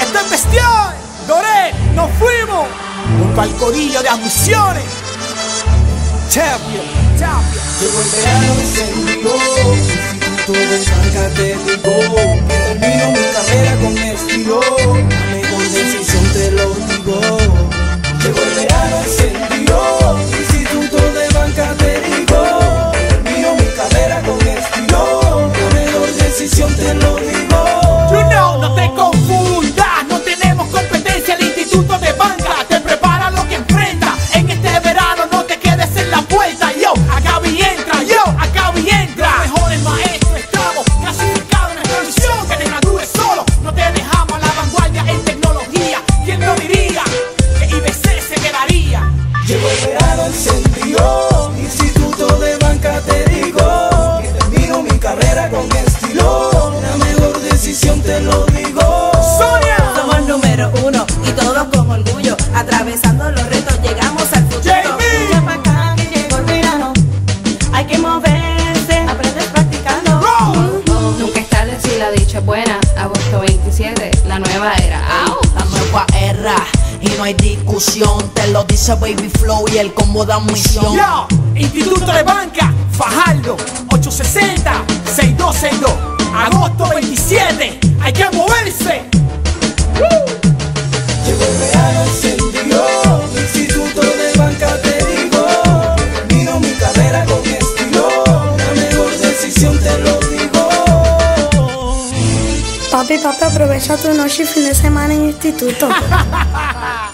Esto es bestial. Doré, nos fuimos. Junto al corillo de ambiciones. Champion, champion. Llegó el verano y se envió Instituto de técnico Termino Instituto de banca te digo Que termino mi carrera con estilo La mejor decisión te lo digo Sonia, Somos número uno y todos con orgullo. Atravesando los retos, llegamos al futuro. JB. Ya pa' acá que llegó el verano. Hay que moverse, aprendes practicando. Nunca es tarde si la dicha es buena. Agosto 27, la nueva era. ¡Au! La nueva era no hay discusión. Te lo dice Baby Flow y el combo de admisión. Yo, Instituto de Banca, Fajardo, 860-6262. Agosto 27, hay que moverse. Llegó el verano se Instituto de banca te digo termino mi carrera con estilo La mejor decisión te lo digo Papi, papi, aprovecha tu noche y fin de semana en instituto.